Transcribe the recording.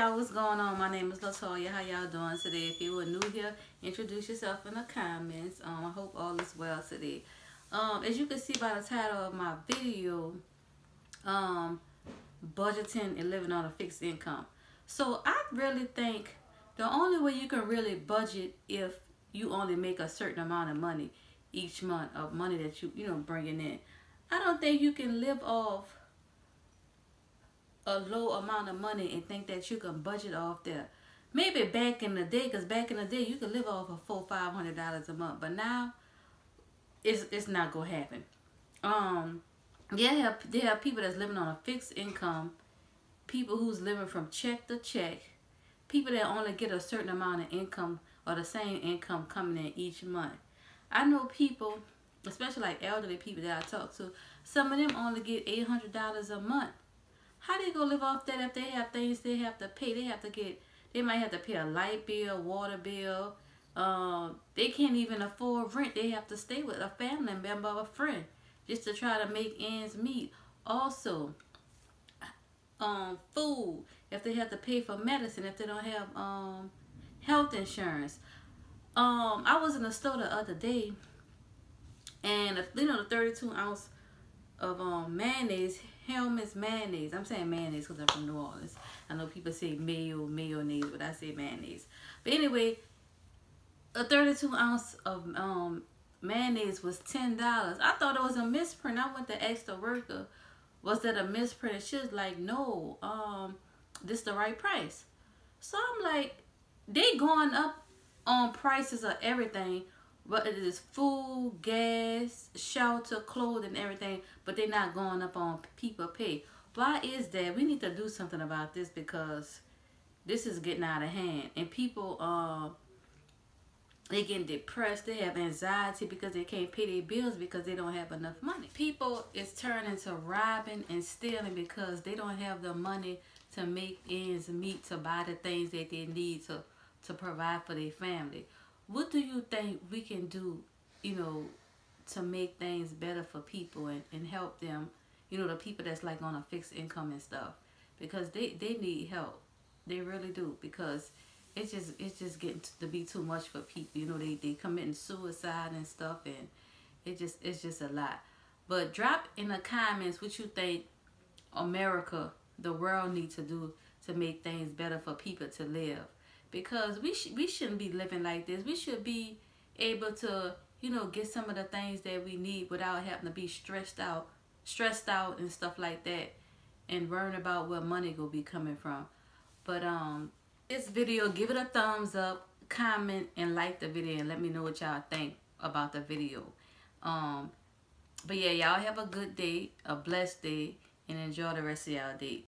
y'all, what's going on? My name is Latoya. How y'all doing today? If you are new here, introduce yourself in the comments. Um, I hope all is well today. Um, as you can see by the title of my video, um, budgeting and living on a fixed income. So I really think the only way you can really budget if you only make a certain amount of money each month of money that you you know bringing in. I don't think you can live off a low amount of money and think that you can budget off there. Maybe back in the day, because back in the day you could live off of four, five hundred dollars a month, but now it's it's not gonna happen. Um, yeah, they have, they have people that's living on a fixed income, people who's living from check to check, people that only get a certain amount of income or the same income coming in each month. I know people, especially like elderly people that I talk to, some of them only get eight hundred dollars a month. How they gonna live off that if they have things they have to pay? They have to get, they might have to pay a light bill, water bill. Um, they can't even afford rent. They have to stay with a family member a friend just to try to make ends meet. Also, um, food, if they have to pay for medicine, if they don't have um, health insurance. Um, I was in a store the other day, and you know the 32 ounce of um mayonnaise, Hellmann's mayonnaise. I'm saying mayonnaise because I'm from New Orleans. I know people say mayo, mayonnaise, but I say mayonnaise. But anyway, a 32 ounce of um mayonnaise was ten dollars. I thought it was a misprint. I went to ask the worker, was that a misprint? She was like, no, um, this the right price. So I'm like, they going up on prices of everything, but it is food, gas, shelter, clothing, everything, but they're not going up on people pay. Why is that? We need to do something about this because this is getting out of hand, and people, uh, they getting depressed. They have anxiety because they can't pay their bills because they don't have enough money. People is turning to robbing and stealing because they don't have the money to make ends meet to buy the things that they need to to provide for their family. What do you think we can do, you know, to make things better for people and, and help them, you know, the people that's like on a fixed income and stuff. Because they, they need help. They really do. Because it's just it's just getting to be too much for people. You know, they, they committing suicide and stuff and it just it's just a lot. But drop in the comments what you think America, the world need to do to make things better for people to live because we sh we shouldn't be living like this. We should be able to, you know, get some of the things that we need without having to be stressed out, stressed out and stuff like that, and worrying about where money will be coming from. But um, this video, give it a thumbs up, comment, and like the video, and let me know what y'all think about the video. Um, but yeah, y'all have a good day, a blessed day, and enjoy the rest of y'all day.